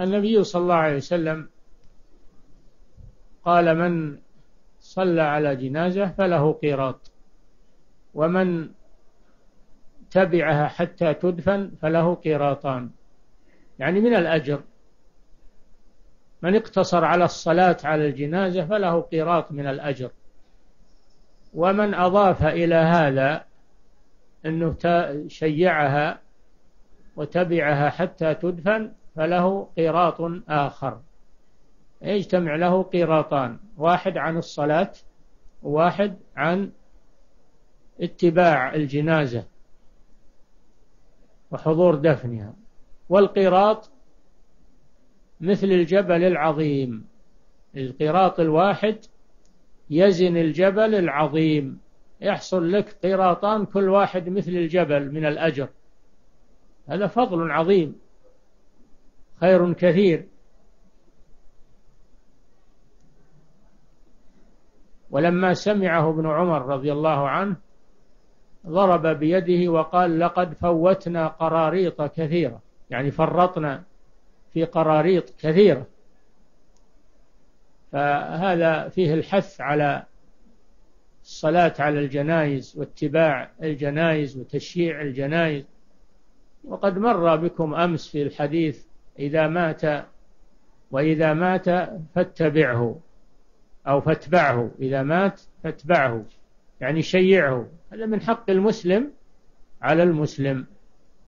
النبي صلى الله عليه وسلم قال من صلى على جنازة فله قيراط ومن تبعها حتى تدفن فله قيراطان. يعني من الأجر. من اقتصر على الصلاة على الجنازة فله قيراط من الأجر. ومن أضاف إلى هذا أنه شيعها وتبعها حتى تدفن فله قيراط آخر. يجتمع له قيراطان واحد عن الصلاة وواحد عن اتباع الجنازة وحضور دفنها. والقيراط مثل الجبل العظيم. القيراط الواحد يزن الجبل العظيم. يحصل لك قيراطان كل واحد مثل الجبل من الأجر. هذا فضل عظيم. خير كثير. ولما سمعه ابن عمر رضي الله عنه ضرب بيده وقال لقد فوتنا قراريط كثيرة. يعني فرطنا في قراريط كثيرة. فهذا فيه الحث على الصلاة على الجنائز واتباع الجنائز وتشييع الجنائز وقد مر بكم أمس في الحديث إذا مات وإذا مات فاتبعه أو فاتبعه. إذا مات فاتبعه يعني شيعه. هذا من حق المسلم على المسلم.